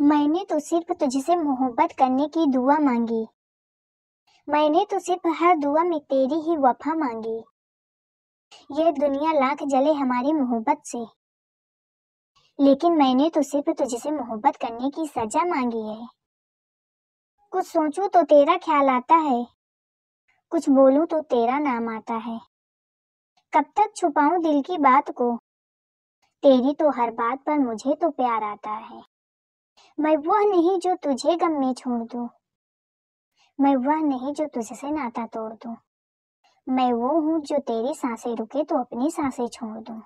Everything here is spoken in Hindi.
मैंने तो सिर्फ़ तुझसे मोहब्बत करने की दुआ मांगी। मैंने तो सिर्फ़ हर दुआ में तेरी ही वफा मांगी। ये दुनिया लाख जले हमारी मोहब्बत से। लेकिन मैंने तो सिर्फ़ तुझसे मोहब्बत करने की सजा मांगी है। कुछ सोचूं तो तेरा ख्याल आता है। कुछ बोलूँ तो तेरा नाम आता है। कब तक छुपाऊं दिल की बात को? तेरी तो हर बात पर मुझे तो प्यार आता है। मैं वह नहीं जो तुझे गम में छोड़ दूँ। मैं वह नहीं जो तुझसे नाता तोड़ दूँ। मैं वो हूँ जो तेरी साँसें रुके तो अपनी साँसें छोड़ दूँ।